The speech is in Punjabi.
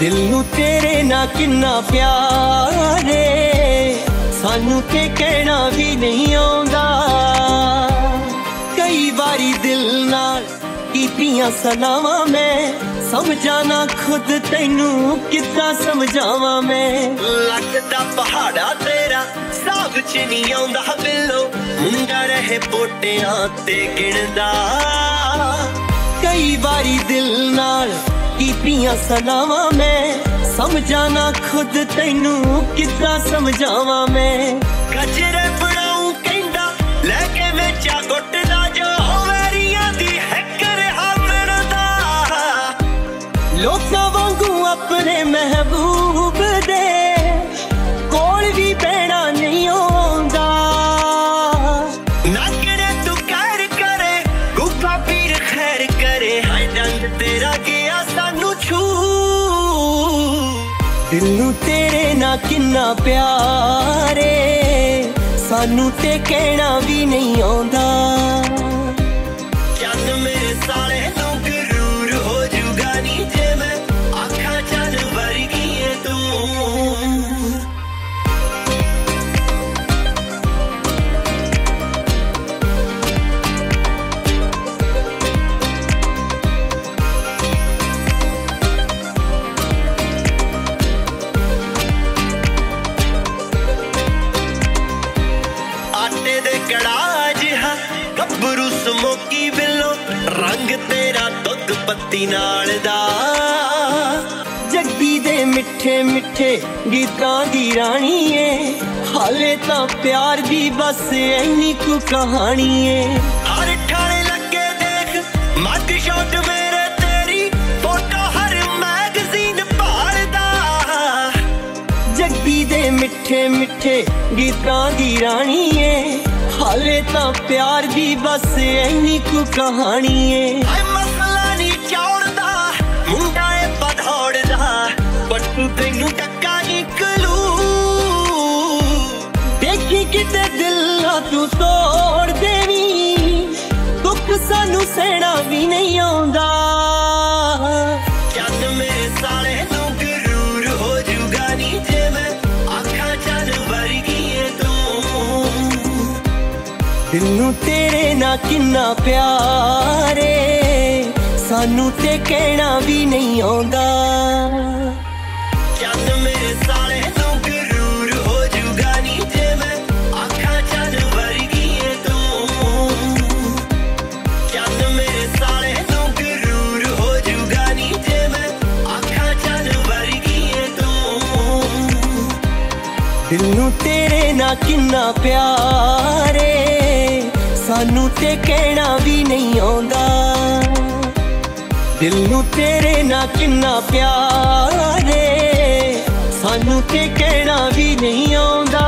ਦਿਲ ਨੂੰ ਤੇਰੇ ਨਾਲ ਕਿੰਨਾ ਪਿਆਰ ਏ। ਸਾਨੂੰ ਤੇ ਕਹਿਣਾ ਵੀ ਨਹੀਂ ਆਉਂਦਾ। ਕਈ ਵਾਰੀ ਦਿਲ ਨਾਲ ਕੀਤੀਆਂ ਸਲਾਵਾਂ ਮੈਂ ਸਮਝਾਂ ਨਾ ਖੁਦ ਤੈਨੂੰ ਕਿੱਦਾਂ ਸਮਝਾਵਾਂ ਮੈਂ। ਲੱਗਦਾ ਪਹਾੜਾ ਤੇਰਾ ਸਾਬ ਚ ਨਹੀਂ ਆਉਂਦਾ ਬਿੱਲੋ। ਮੁੰਡਾ ਰਹੇ ਪੋਟਿਆਂ ਤੇ ਗਿਣਦਾ। ਕਈ ਵਾਰੀ ਦਿਲ ਨਾਲ ਕੀਤੀਆਂ ਸਲਾਵਾਂ ਮੈਂ? ਸਮਝਾਂ ਨਾ ਖੁਦ ਤੈਨੂੰ ਕਿੱਦਾਂ ਸਮਝਾਵਾਂ ਮੈਂ? ਗਜਰੇ ਬਣਾਉ ਕਹਿੰਦਾ, ਲੈ ਕੇ ਵੇਚਾ ਗੁੱਟਦਾ ਜੋ ਵੈਰੀਆਂ ਦੀ ਹੈਕਰ ਹਾਮਣਦਾ ਲੋਕਾਂ ਵਾਂਗੂ ਆਪਣੇ ਮਹਿਬੂਬ ਦਿਲ ਤੇਰੇ ਨਾਲ ਕਿੰਨਾ ਪਿਆਰ ਏ। ਸਾਨੂੰ ਤੇ ਕਹਿਣਾ ਵੀ ਨਹੀਂ ਆਉਂਦਾ। ਰੰਗ ਤੇਰਾ ਦੁੱਧ ਪੱਤੀ ਨਾਲ ਦਾ। ਜੱਗੀ ਦੇ ਮਿੱਠੇ ਮਿੱਠੇ ਗੀਤਾਂ ਦੀ ਰਾਣੀ ਏ। ਹਾਲੇ ਤਾਂ ਪਿਆਰ ਦੀ ਬਸ ਐਨੀ ਕੁ ਕਹਾਣੀ ਏ। ਹਰ ਠਾਣੇ ਲੱਗੇ ਦੇਖ ਮੱਧ ਸ਼ਾਟ ਮੇਰੇ ਤੇਰੀ। ਫੋਟੋ ਹਰ ਮੈਗਜ਼ੀਨ ਭਾਲਦਾ। ਜੱਗੀ ਦੇ ਮਿੱਠੇ ਮਿੱਠੇ ਗੀਤਾਂ ਦੀ ਰਾਣੀ ਏ। ਹਾਲੇ ਤਾਂ ਪਿਆਰ ਦੀ ਬਸ ਐਨੀ ਕੁ ਕਹਾਣੀ ਏ। ਹਾਏ ਮਸਲਾ ਨਹੀਂ ਚੌੜਦਾ, ਮੁੰਡਾ ਏ ਬਧੌੜਦਾ ਬੱਟੂ ਤੈਨੂੰ ਟੱਕਾ ਨਿਕਲੂ ਦੇਖੀ ਕਿਤੇ ਦਿਲ ਨਾ ਤੂੰ ਤੋੜ ਦੇਵੀਂ, ਦੁੱਖ ਸਾਨੂੰ ਸਹਿਣਾ ਵੀ ਨਹੀਂ ਆਉਂਦਾ। ਦਿਲ ਨੂੰ ਤੇਰੇ ਨਾਲ ਕਿੰਨਾ ਪਿਆਰ ਸਾਨੂੰ ਤੇ ਕਹਿਣਾ ਵੀ ਨਹੀਂ ਆਉਂਦਾ। ਜਦ ਮੇਰੇ ਸਾਲੇ ਨੂੰ ਗਰੂਰ ਹੋ ਜੂਗਾ ਨੀ ਜੇ ਮੈਂ ਅੱਖਾਂ ਚੰਨ ਵਰਗੀ ਏ ਤੂੰ। ਜਦ ਮੇਰੇ ਸਾਲੇ ਨੂੰ ਗਰੂਰ ਹੋ ਜੂਗਾ ਨੀ ਜੇ ਮੈਂ ਅੱਖਾਂ ਚੰਨ ਵਰਗੀ ਏ ਤੂੰ। ਦਿਲ ਨੂੰ ਤੇਰੇ ਨਾਲ ਕਿੰਨਾ ਪਿਆਰ ਸਾਨੂੰ ਤੇ ਕਹਿਣਾ ਵੀ ਨਹੀਂ ਆਉਂਦਾ। ਦਿਲ ਨੂੰ ਤੇਰੇ ਨਾਲ ਕਿੰਨਾ ਪਿਆਰ ਏ ਸਾਨੂੰ ਤੇ ਕਹਿਣਾ ਵੀ ਨਹੀਂ ਆਉਂਦਾ।